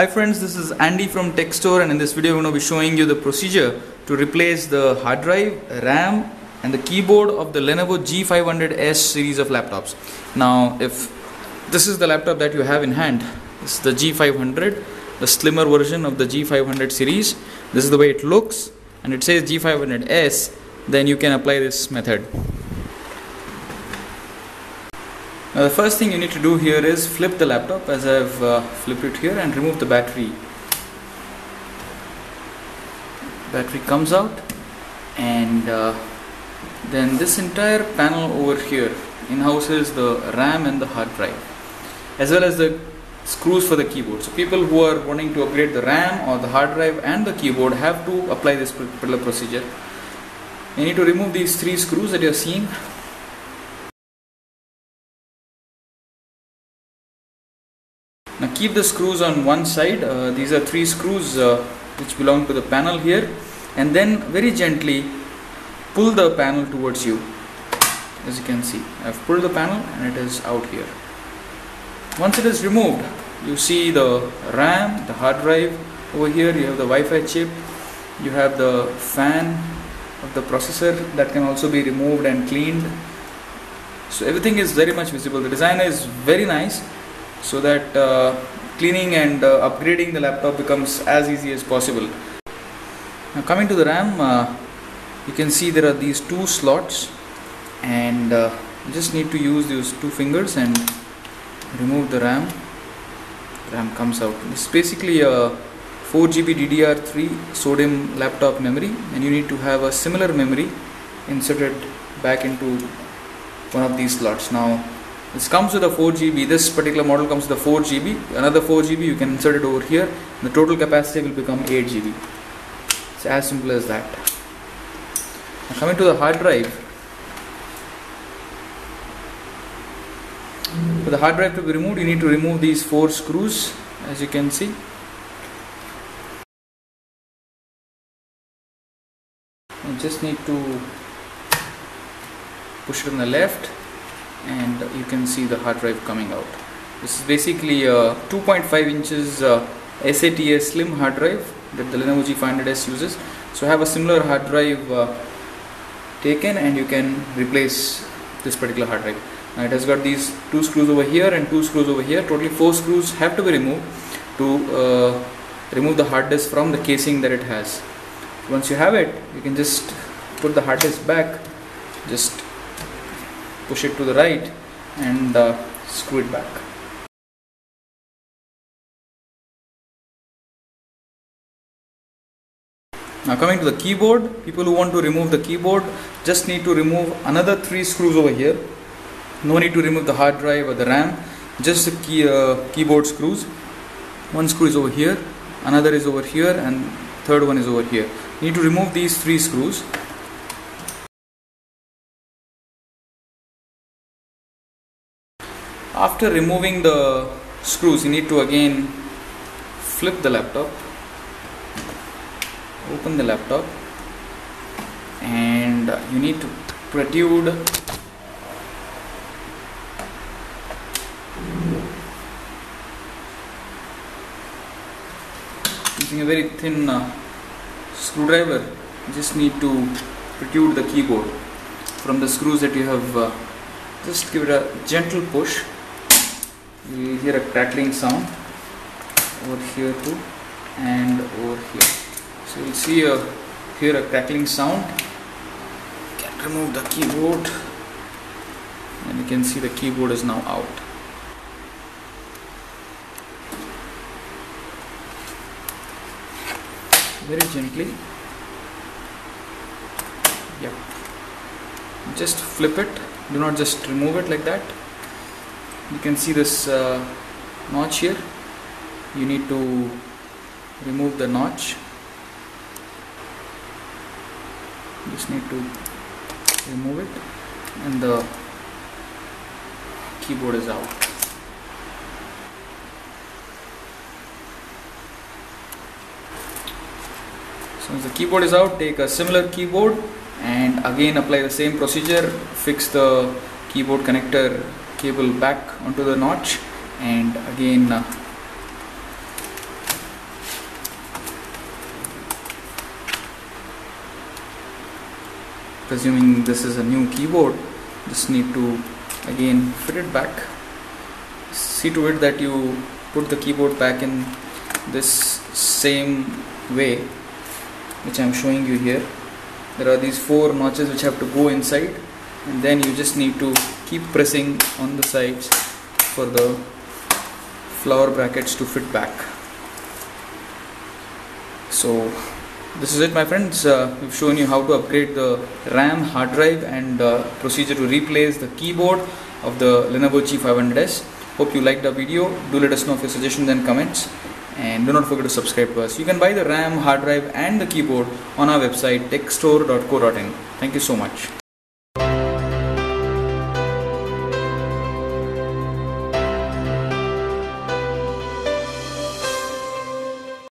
Hi friends, this is Andy from Techstore and in this video I'm going to be showing you the procedure to replace the hard drive, RAM and the keyboard of the Lenovo G500S series of laptops. Now if this is the laptop that you have in hand, this is the G500, the slimmer version of the G500 series. This is the way it looks and it says G500S, then you can apply this method. Now the first thing you need to do here is flip the laptop as I've uh, flipped it here and remove the battery. Battery comes out and uh, then this entire panel over here in houses the RAM and the hard drive as well as the screws for the keyboard. So people who are wanting to upgrade the RAM or the hard drive and the keyboard have to apply this particular procedure. You need to remove these three screws that you are seeing keep the screws on one side. Uh, these are three screws uh, which belong to the panel here and then very gently pull the panel towards you as you can see. I have pulled the panel and it is out here. Once it is removed you see the RAM, the hard drive over here, you have the Wi-Fi chip, you have the fan of the processor that can also be removed and cleaned. So everything is very much visible. The design is very nice so that uh, cleaning and uh, upgrading the laptop becomes as easy as possible. Now coming to the RAM, uh, you can see there are these two slots and uh, you just need to use those two fingers and remove the RAM. RAM comes out. Is basically a 4GB DDR3 SO-DIMM laptop memory and you need to have a similar memory inserted back into one of these slots. Now this comes with a 4 GB. This particular model comes with a 4 GB. Another 4 GB you can insert it over here. The total capacity will become 8 GB. It's as simple as that. Now coming to the hard drive. For the hard drive to be removed, you need to remove these four screws, as you can see. You just need to push it on the left and you can see the hard drive coming out. This is basically a 2.5 inches uh, SATA slim hard drive that the Lenovo G500S uses. So have a similar hard drive uh, taken and you can replace this particular hard drive. Now it has got these two screws over here and two screws over here. Totally four screws have to be removed to uh, remove the hard disk from the casing that it has. Once you have it, you can just put the hard disk back, just push it to the right and uh, screw it back. Now coming to the keyboard, people who want to remove the keyboard just need to remove another three screws over here. No need to remove the hard drive or the RAM, just the key, uh, keyboard screws. One screw is over here, another is over here and third one is over here. You need to remove these three screws after removing the screws you need to again flip the laptop. Open the laptop. And you need to protrude using a very thin uh, screwdriver. Just need to protrude the keyboard from the screws that you have uh, just give it a gentle push you hear a crackling sound over here too and over here. So you'll see a hear a crackling sound. Can remove the keyboard. And you can see the keyboard is now out. Very gently. Yeah just flip it. Do not just remove it like that you can see this uh, notch here. You need to remove the notch. Just need to remove it. And the keyboard is out. So once the keyboard is out take a similar keyboard and again apply the same procedure. Fix the keyboard connector cable back onto the notch and again uh, presuming this is a new keyboard just need to again fit it back. See to it that you put the keyboard back in this same way which I'm showing you here. There are these four notches which have to go inside and then you just need to keep pressing on the sides for the flower brackets to fit back. So this is it my friends. Uh, we've shown you how to upgrade the RAM hard drive and uh, procedure to replace the keyboard of the Lenovo G500S hope you liked the video. Do let us know of your suggestions and comments. And do not forget to subscribe to us. You can buy the RAM hard drive and the keyboard on our website techstore.co.in thank you so much